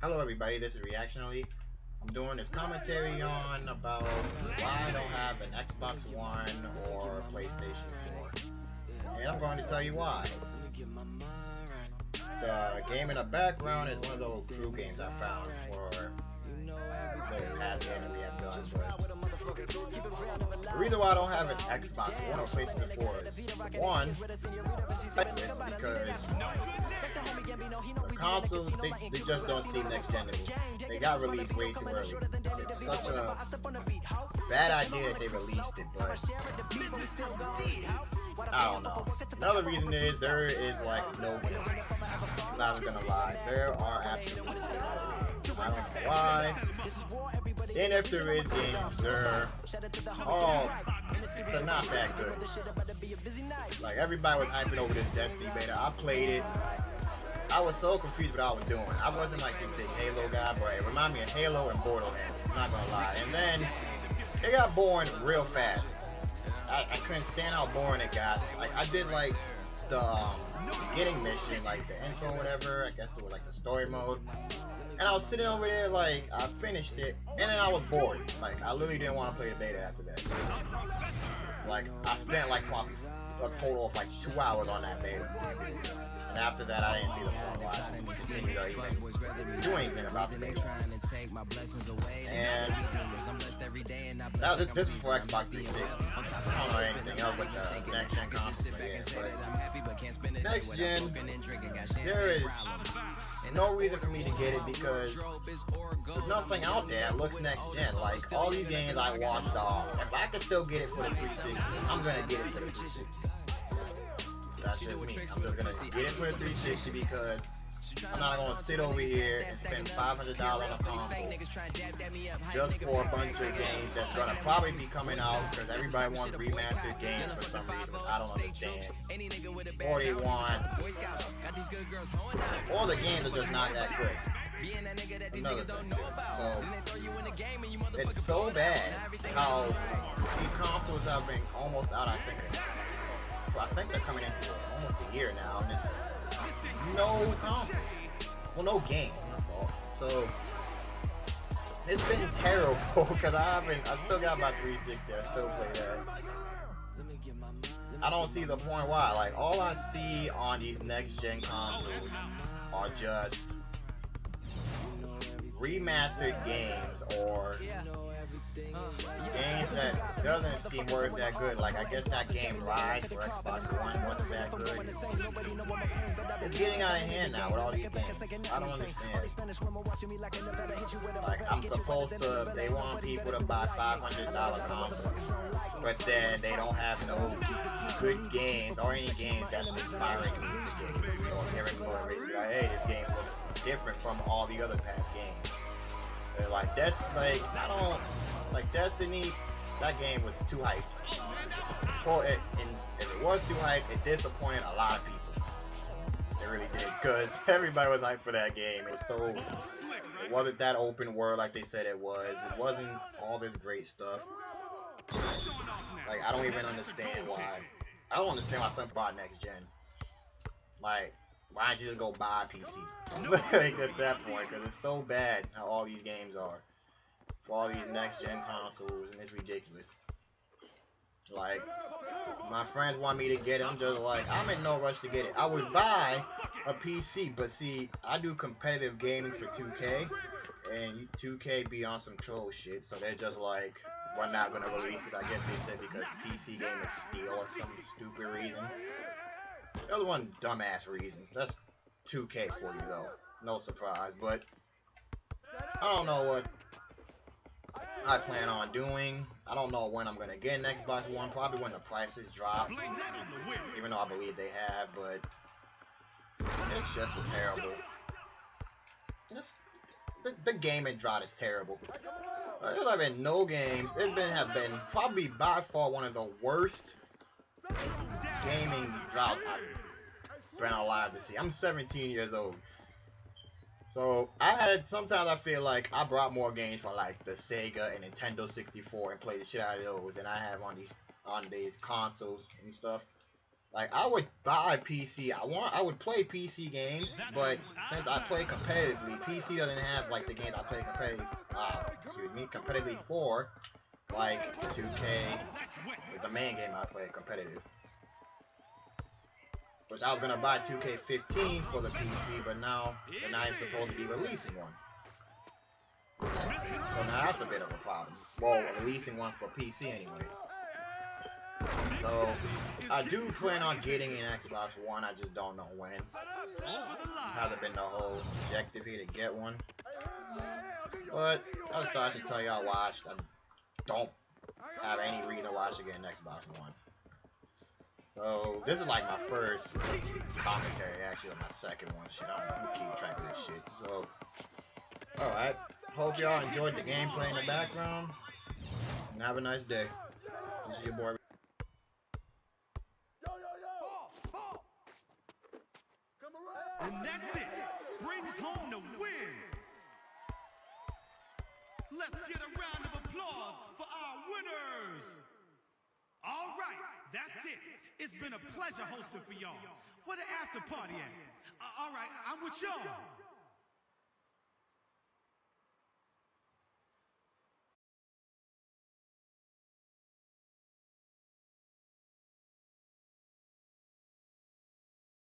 Hello everybody, this is Reactionally. I'm doing this commentary on about why I don't have an Xbox One or PlayStation 4. And I'm going to tell you why. The game in the background is one of those crew games I found for the past we have done. The reason why I don't have an Xbox One or PlayStation 4 is one, is because the consoles, they, they just don't seem next gen. They got released way too early. It's such a bad idea that they released it, but I don't know. Another reason is there is like no games. Not gonna lie, there are absolutely no games. I don't know why. If there is games, they're all they're not that good. Like everybody was hyping over this Destiny beta. I played it. I was so confused what I was doing. I wasn't like the big Halo guy, but it reminded me of Halo and Borderlands. I'm not gonna lie. And then it got boring real fast. I, I couldn't stand how boring it got. Like I did like the um, beginning mission, like the intro, or whatever. I guess it was like the story mode. And I was sitting over there like I finished it, and then I was bored. Like I literally didn't want to play the beta after that. Like I spent like probably a total of like two hours on that beta. And after that, I didn't see the point why I continue to even do anything about the beta. And now this, this was for Xbox 360. I don't know anything else but next gen, there is no reason for me to get it because there's nothing out there that looks next gen. Like all these games I watched off. If I could still get it for the 360, I'm gonna get it for the 360. That's just me. I'm just gonna get it for the 360 because I'm not gonna sit over here and spend $500 on a console just for a bunch of games that's gonna probably be coming out because everybody wants remastered games for some reason, which I don't understand. Or they want, or the games are just not that good. Another thing. So it's so bad how these consoles have been almost out. I think. I think they're coming into almost a year now. And there's no consoles. Well, no game. So it's been terrible because I haven't. I still got my 360. I still play that. I don't see the point why. Like all I see on these next gen consoles are just remastered games or games that doesn't seem worth that good. Like I guess that game Ryse for Xbox One wasn't that good. It's getting out of hand now with all these games. I don't understand. Like I'm supposed to, they want people to buy $500 consoles, but then they don't have no good games or any games that's inspiring me to get. Or hearing like, hey, this game looks different from all the other past games. They're like that's like I don't like Destiny. That game was too hype. For it, and if it was too hype, it disappointed a lot of people. It really did, because everybody was hyped for that game. It was so, it wasn't that open world like they said it was. It wasn't all this great stuff. Like I don't even understand why. I don't understand why some bought next gen. Like, why don't you just go buy a PC? like at that point, because it's so bad how all these games are for all these next gen consoles, and it's ridiculous. Like, my friends want me to get it. I'm just like, I'm in no rush to get it. I would buy a PC, but see, I do competitive gaming for 2K, and 2K be on some troll shit, so they're just like, we're not gonna release it. I guess they said because PC game is steel or some stupid reason. The other one dumbass reason. That's 2K for you though. No surprise, but I don't know what I plan on doing. I don't know when I'm gonna get an Xbox One. Probably when the prices drop. Even though I believe they have, but it's just a terrible. Just the, the gaming drought is terrible. There's been no games. It's been have been probably by far one of the worst gaming droughts I've been alive to see. I'm 17 years old. So I had sometimes I feel like I brought more games for like the Sega and Nintendo 64 and played the shit out of those than I have on these on these consoles and stuff. Like I would buy PC. I want I would play PC games, but since I play competitively, PC doesn't have like the games I play competitive. Uh, excuse me, competitively for, like 2K, with the main game I play competitive. Which I was gonna buy 2K15 for the PC, but now they're not even supposed to be releasing one. So now that's a bit of a problem. Well, releasing one for PC anyway. So, I do plan on getting an Xbox One, I just don't know when. Hasn't been the whole objective here to get one. But, I just thought I should tell y'all why I don't have any reason why I should get an Xbox One. So, this is like my first commentary, actually, my second one. Shit, I don't keep track of this shit. So, alright. Hope y'all enjoyed the gameplay in the background. And have a nice day. This is your boy. And that's it. Brings home the win. Let's get a round of applause for our winners. All right, that's it. It's been a pleasure hosting for y'all. Where the after party at? Uh, all right, I'm with y'all.